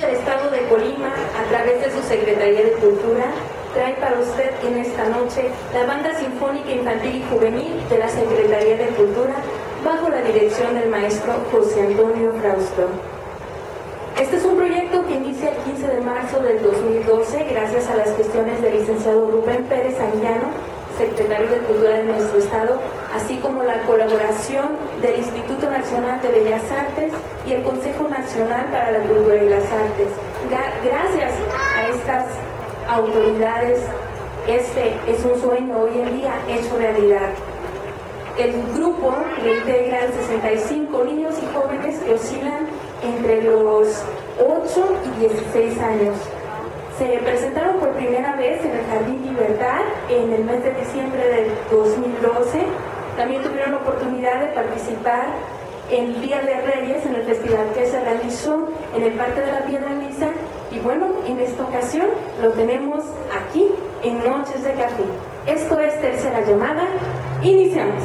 del Estado de Colima, a través de su Secretaría de Cultura, trae para usted en esta noche la Banda Sinfónica Infantil y Juvenil de la Secretaría de Cultura, bajo la dirección del maestro José Antonio Frausto. Este es un proyecto que inicia el 15 de marzo del 2012 gracias a las gestiones del licenciado Rubén Pérez Anguiano, secretario de Cultura de nuestro Estado, así como la colaboración del Instituto Nacional de Bellas Artes y el Consejo Nacional para la Cultura y las Artes. Gracias a estas autoridades, este es un sueño hoy en día hecho realidad. El grupo le integran 65 niños y jóvenes que oscilan entre los 8 y 16 años. Se presentaron por primera vez en el Jardín Libertad en el mes de diciembre del 2012. También tuvieron la oportunidad de participar en Día de Reyes, en el festival que se realizó en el Parque de la Piedra Lisa. Y bueno, en esta ocasión lo tenemos aquí en Noches de Café. Esto es Tercera Llamada. Iniciamos.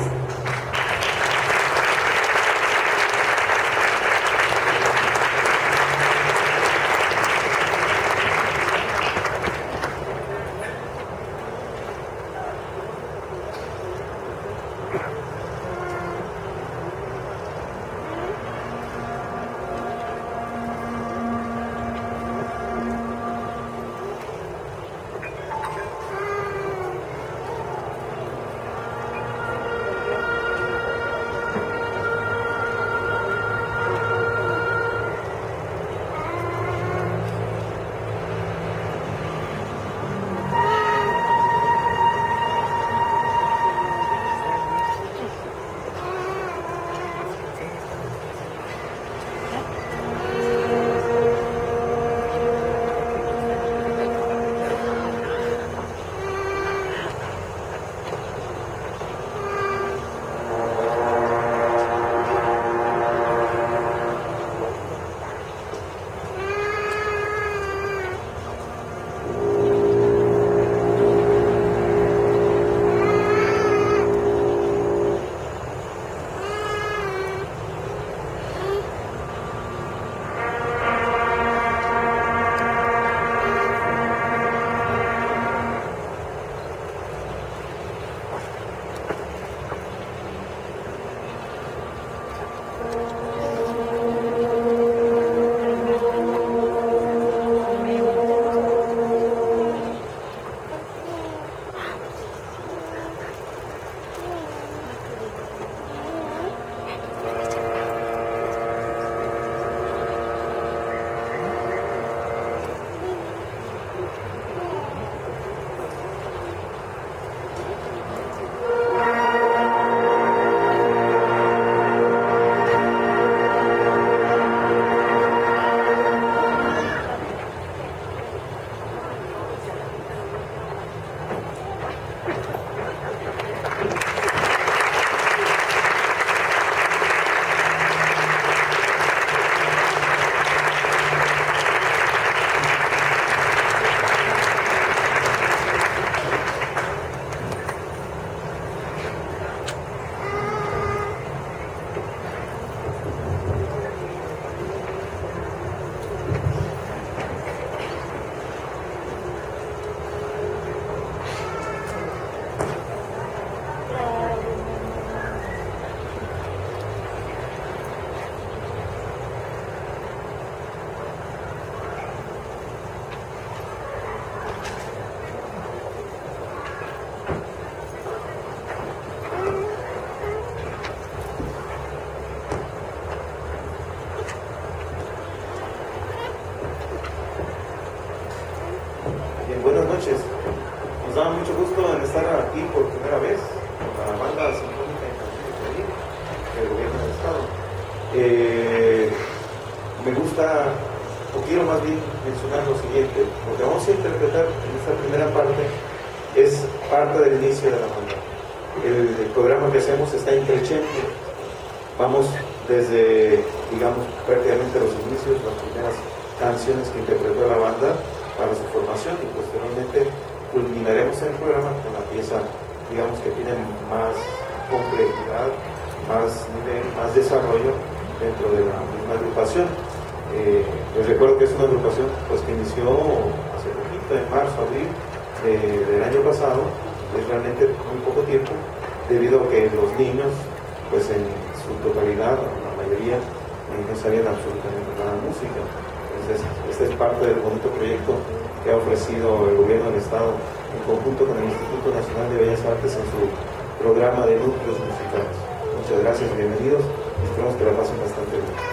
Nos da mucho gusto estar aquí por primera vez con la banda sinfónica de del gobierno del Estado. Eh, me gusta, o quiero más bien mencionar lo siguiente, lo que vamos a interpretar en esta primera parte es parte del inicio de la banda. El, programa que hacemos está en. Vamos desde, digamos, prácticamente los inicios, las primeras canciones que interpretó la banda, para su formación y posteriormente culminaremos el programa con la pieza, digamos que tiene más complejidad, más nivel, más desarrollo dentro de la misma agrupación. Eh, les recuerdo que es una agrupación pues, que inició hace poquito, en marzo, abril eh, del año pasado, es realmente muy poco tiempo, debido a que los niños, pues en su totalidad, la mayoría, no sabían absolutamente nada de música entonces, este es parte del bonito proyecto que ha ofrecido el gobierno del Estado en conjunto con el Instituto Nacional de Bellas Artes en su programa de núcleos musicales. Muchas gracias, bienvenidos. Esperamos que la pasen bastante. Bien,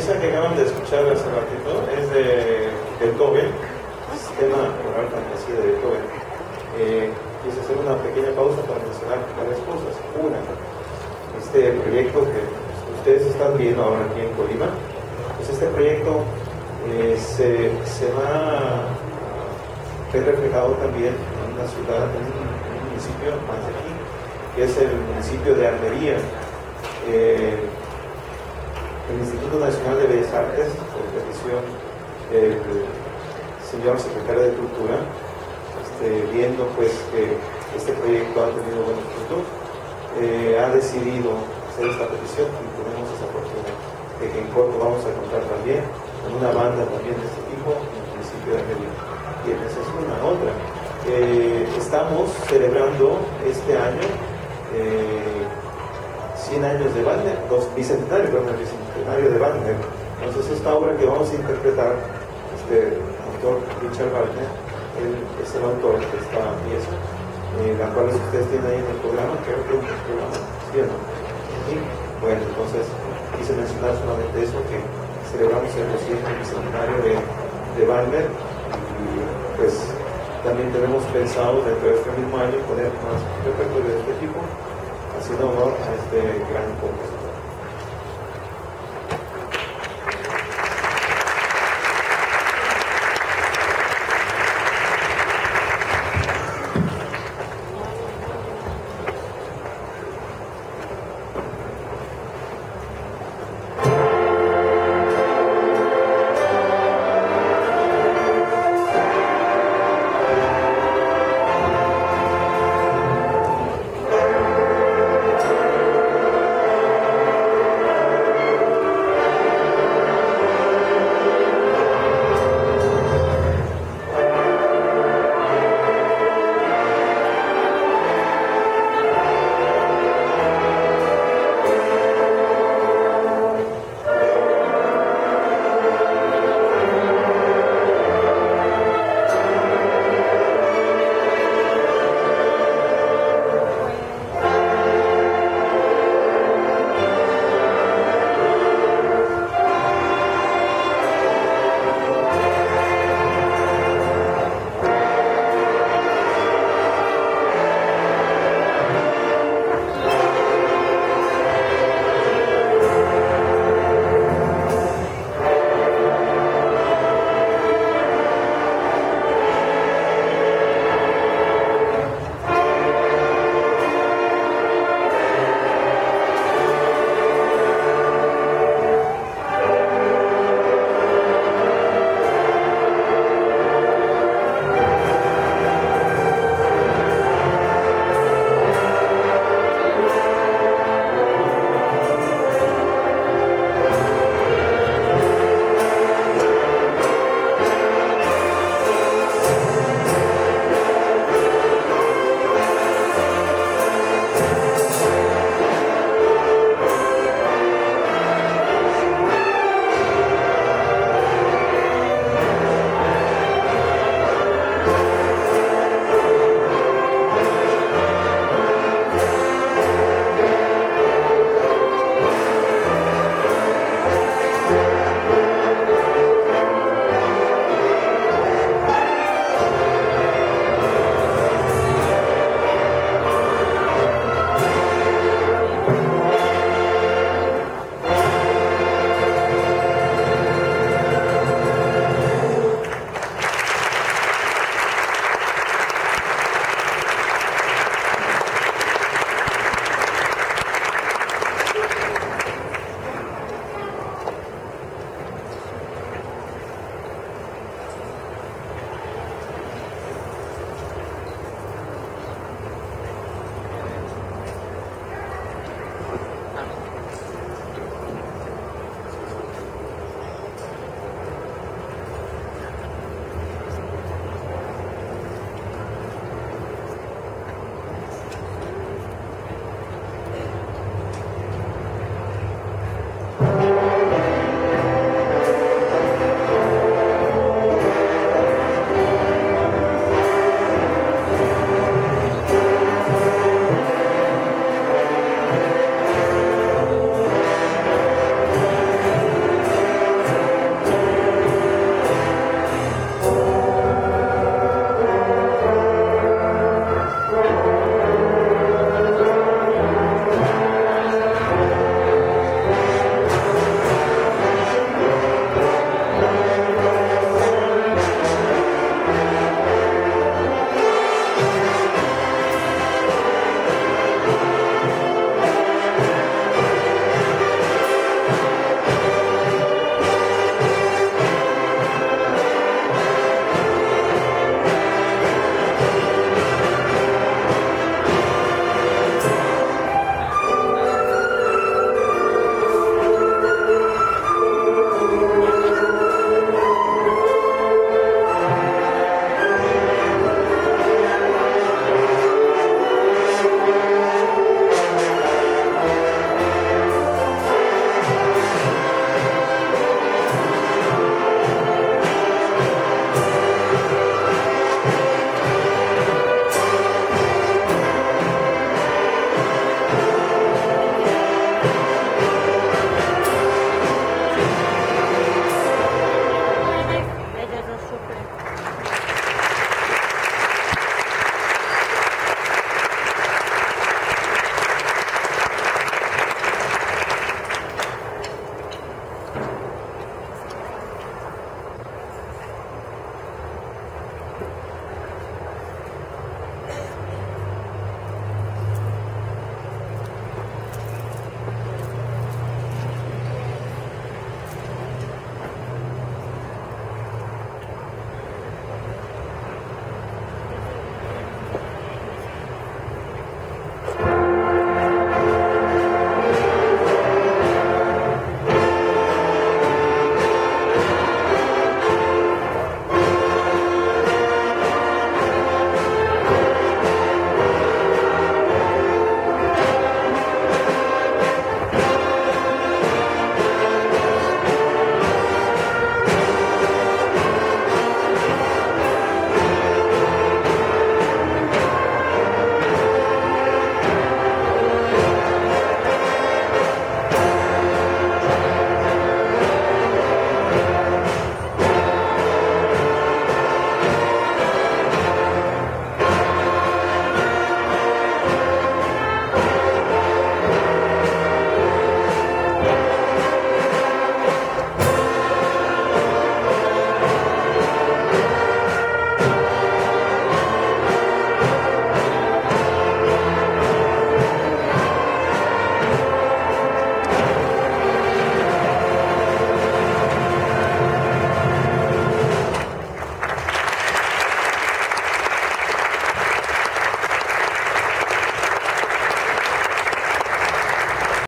pieza que acaban de escuchar hace ratito es de Beethoven, sistema oral fantasía de Beethoven. Eh, quise hacer una pequeña pausa para mencionar varias cosas. Una, este proyecto que ustedes están viendo ahora aquí en Colima, pues este proyecto eh, se, se, va a ver reflejado también en una ciudad, en un, municipio más de aquí, que es el municipio de Armería. El Instituto Nacional de Bellas Artes, por petición del señor secretario de Cultura, este, viendo pues que este proyecto ha tenido buenos frutos, eh, ha decidido hacer esta petición y tenemos esa oportunidad de que en corto vamos a contar también con una banda también de este tipo en el municipio de Argelia. Y esa es una otra. Eh, estamos celebrando este año eh, 100 años de Wagner, dos bicentenarios, bueno, el bicentenario de Wagner. Entonces esta obra que vamos a interpretar, este autor Richard Wagner, él es el autor de esta pieza, eh, la cual ustedes tienen ahí en el programa, creo que es un programa, ¿sí? ¿Sí? Bueno, entonces quise mencionar solamente eso, que celebramos el 200 bicentenario de, de Wagner y pues también tenemos pensado dentro de este mismo año poner más repertorio de este tipo haciendo honor a este gran compositor.